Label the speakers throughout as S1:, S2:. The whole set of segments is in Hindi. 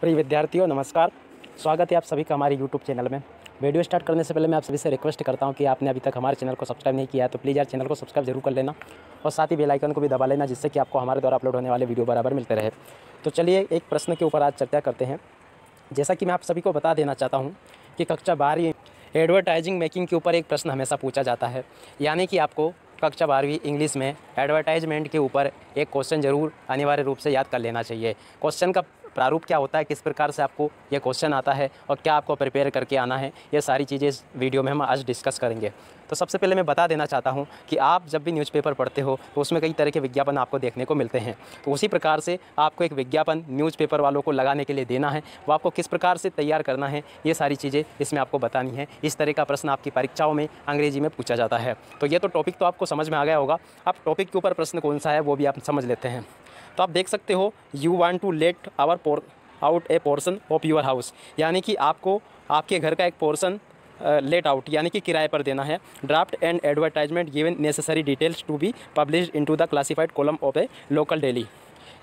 S1: प्रिय विद्यार्थियों, नमस्कार। स्वागत है आप सभी का हमारे यूट्यूब चैनल में। वीडियो स्टार्ट करने से पहले मैं आप सभी से रिक्वेस्ट करता हूँ कि आपने अभी तक हमारे चैनल को सब्सक्राइब नहीं किया है तो प्लीज़ यार चैनल को सब्सक्राइब ज़रूर कर लेना और साथ ही बेल आइकन को भी दबा लेना, जिससे कि आपको हमारे द्वारा अपलोड होने वाले वीडियो बराबर मिलते रहे। तो चलिए एक प्रश्न के ऊपर आज चर्चा करते हैं। जैसा कि मैं आप सभी को बता देना चाहता हूँ कि कक्षा बारहवीं एडवर्टाइजिंग मेकिंग के ऊपर एक प्रश्न हमेशा पूछा जाता है। यानी कि आपको कक्षा बारहवीं इंग्लिश में एडवर्टाइजमेंट के ऊपर एक क्वेश्चन ज़रूर अनिवार्य रूप से याद कर लेना चाहिए। क्वेश्चन का प्रारूप क्या होता है, किस प्रकार से आपको ये क्वेश्चन आता है और क्या आपको प्रिपेयर करके आना है, ये सारी चीज़ें इस वीडियो में हम आज डिस्कस करेंगे। तो सबसे पहले मैं बता देना चाहता हूँ कि आप जब भी न्यूज़पेपर पढ़ते हो तो उसमें कई तरह के विज्ञापन आपको देखने को मिलते हैं। तो उसी प्रकार से आपको एक विज्ञापन न्यूज़पेपर वालों को लगाने के लिए देना है, वो आपको किस प्रकार से तैयार करना है, ये सारी चीज़ें इसमें आपको बतानी है। इस तरह का प्रश्न आपकी परीक्षाओं में अंग्रेज़ी में पूछा जाता है। तो ये तो टॉपिक तो आपको समझ में आ गया होगा। अब टॉपिक के ऊपर प्रश्न कौन सा है, वो भी आप समझ लेते हैं। तो आप देख सकते हो you want to let our pour out a portion of your house यानी कि आपको, आपके घर का एक पोर्सन लेट आउट यानी कि किराए पर देना है। Draft and advertisement given necessary details to be publish in to the classified column of a local daily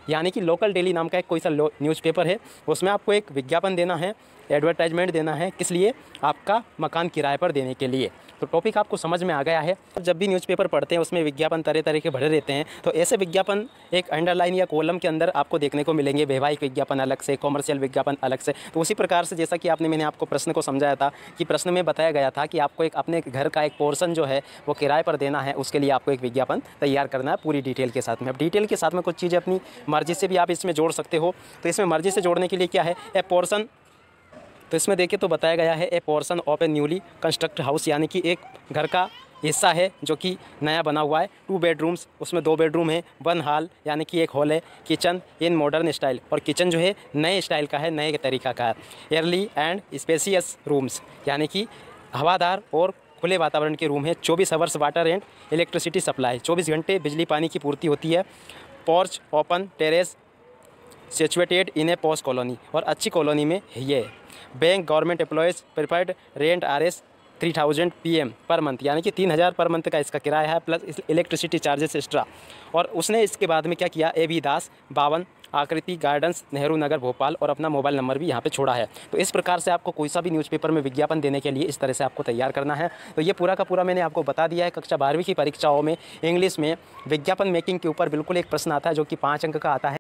S1: यानी कि लोकल डेली नाम का एक कोई सा न्यूज़पेपर है, उसमें आपको एक विज्ञापन देना है। एडवर्टाइजमेंट देना है किस लिए? आपका मकान किराए पर देने के लिए। तो टॉपिक आपको समझ में आ गया है। जब भी न्यूज़पेपर पढ़ते हैं, उसमें विज्ञापन तरह तरह के भरे रहते हैं तो ऐसे विज्ञापन एक अंडरलाइन या कॉलम के अंदर आपको देखने को मिलेंगे। वैवाहिक विज्ञापन अलग से कॉमर्शियल विज्ञापन अलग से। तो उसी प्रकार से जैसा कि आपने, मैंने आपको प्रश्न को समझाया था कि प्रश्न में बताया गया था कि आपको एक, अपने घर का एक पोर्सन जो है, वो किराए पर देना है, उसके लिए आपको एक विज्ञापन तैयार करना है पूरी डिटेल के साथ में। अब डिटेल के साथ में कुछ चीज़ें अपनी मर्ज़ी से भी आप इसमें जोड़ सकते हो। तो इसमें मर्ज़ी से जोड़ने के लिए क्या है? ए पोर्सन तो इसमें देखिए तो बताया गया है, a portion of a newly construct house यानी कि एक घर का हिस्सा है, जो कि नया बना हुआ है। टू बेडरूम्स उसमें दो बेडरूम है वन हॉल यानी कि एक हॉल है किचन इन मॉडर्न स्टाइल और किचन जो है, नए स्टाइल का है, नए तरीका का है। एयरली एंड स्पेसियस रूम्स यानी कि हवादार और खुले वातावरण के रूम है। चौबीस hours water and electricity supply चौबीस घंटे बिजली पानी की पूर्ति होती है। Porch open terrace situated in a posh colony और अच्छी कॉलोनी में ये। Bank government employees preferred rent R S three thousand P M per month यानी कि तीन हज़ार पर मंथ का इसका किराया है प्लस इलेक्ट्रिसिटी चार्जेस एक्स्ट्रा और उसने इसके बाद में क्या किया? ए बी दास, बावन, आकृति गार्डन्स नेहरू नगर, भोपाल और अपना मोबाइल नंबर भी यहाँ पे छोड़ा है। तो इस प्रकार से आपको कोई सा भी न्यूज़पेपर में विज्ञापन देने के लिए इस तरह से आपको तैयार करना है। तो ये पूरा का पूरा मैंने आपको बता दिया है। कक्षा बारहवीं की परीक्षाओं में, इंग्लिश में, विज्ञापन मेकिंग के ऊपर बिल्कुल एक प्रश्न आता है जो कि पाँच अंक का आता है।